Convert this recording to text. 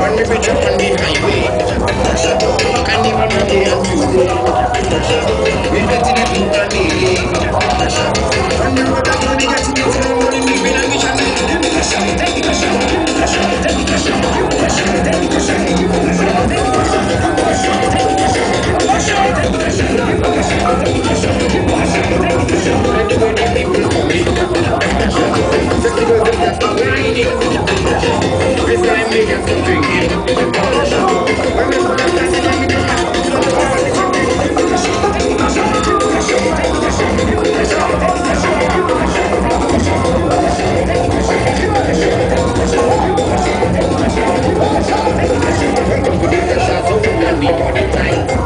बंडे पे जो कंडी खाई हुई कंडी बनाती है इधर जिन्हें भूखा की everything.